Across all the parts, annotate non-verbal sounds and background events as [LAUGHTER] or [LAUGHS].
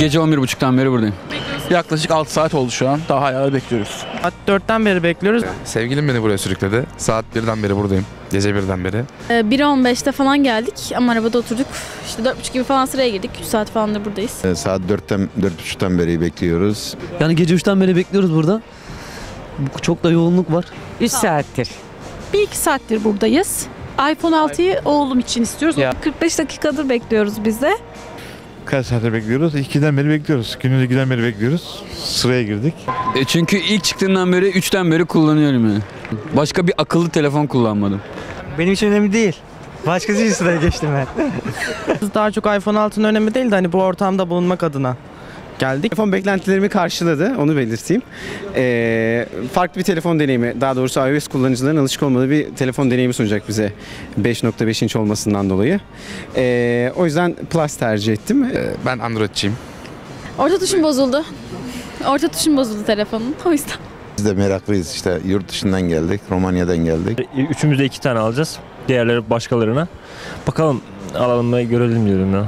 Gece 11.30'dan beri buradayım. Yaklaşık 6 saat oldu şu an. Daha hala bekliyoruz. Saat 4'ten beri bekliyoruz. Sevgilim beni buraya sürükledi. Saat 1'den beri buradayım. Gece 1'den beri. Ee, 1.15'te falan geldik ama arabada oturduk. İşte 4.30 gibi falan sıraya girdik. 3 saat falan da buradayız. Ee, Saat 4'ten 4.30'dan beri bekliyoruz. Yani gece 3'ten beri bekliyoruz burada. Çok da yoğunluk var. 3 saattir. Bir iki saattir buradayız. iPhone 6'yı oğlum için istiyoruz. Ya. 45 dakikadır bekliyoruz biz de. Kaç saattir bekliyoruz? 2'den beri bekliyoruz. Günün 2'den beri bekliyoruz. Sıraya girdik. E çünkü ilk çıktığından beri 3'ten beri kullanıyorum yani. Başka bir akıllı telefon kullanmadım. Benim için önemli değil. Başkası için sıraya geçtim ben. [LAUGHS] Daha çok iPhone 6'nın önemi değil de hani bu ortamda bulunmak adına geldik. Telefon beklentilerimi karşıladı, onu belirteyim. Ee, farklı bir telefon deneyimi, daha doğrusu iOS kullanıcıların alışık olmadığı bir telefon deneyimi sunacak bize 5.5 inç olmasından dolayı. Ee, o yüzden Plus tercih ettim. Ee, Ben Android'çiyim. Orta tuşum bozuldu. Orta tuşum bozuldu telefonun. O yüzden. Biz de meraklıyız işte yurt dışından geldik, Romanya'dan geldik. Üçümüz de iki tane alacağız. Diğerleri başkalarına. Bakalım alalım mı görelim diyorum ya.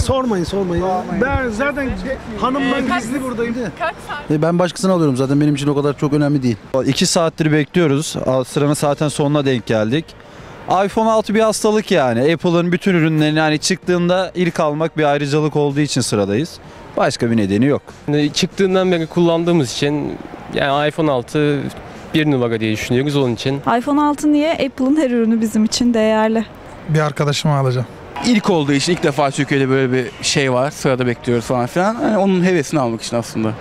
Sormayın sormayın. Ben zaten hanımdan gizli buradayım. Ben başkasını alıyorum zaten benim için o kadar çok önemli değil. 2 saattir bekliyoruz. Sıranın zaten sonuna denk geldik. iPhone 6 bir hastalık yani. Apple'ın bütün ürünlerini hani çıktığında ilk almak bir ayrıcalık olduğu için sıradayız. Başka bir nedeni yok. Çıktığından beri kullandığımız için yani iPhone 6 bir numara diye düşünüyoruz onun için. iPhone 6 niye? Apple'ın her ürünü bizim için değerli. Bir arkadaşıma alacağım. İlk olduğu için ilk defa Türkiye'de böyle bir şey var. Sırada bekliyoruz falan filan. Hani onun hevesini almak için aslında.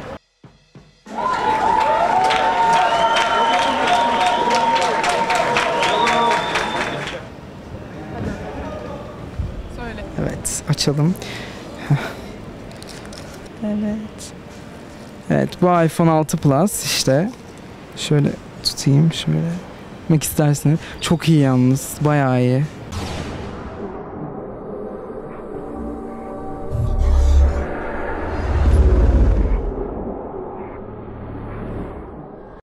Evet açalım. Evet. Evet bu iPhone 6 Plus işte. Şöyle tutayım şöyle. Bakmak isterseniz. Çok iyi yalnız. Bayağı iyi.